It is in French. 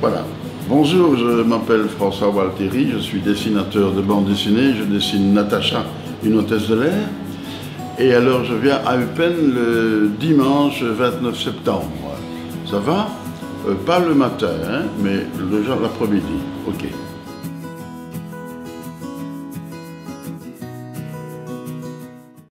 Voilà. Bonjour, je m'appelle François Walteri, je suis dessinateur de bande dessinée, je dessine Natacha, une hôtesse de l'air. Et alors je viens à Eupen le dimanche 29 septembre. Ça va? Euh, pas le matin, hein, mais le genre l'après-midi. Ok.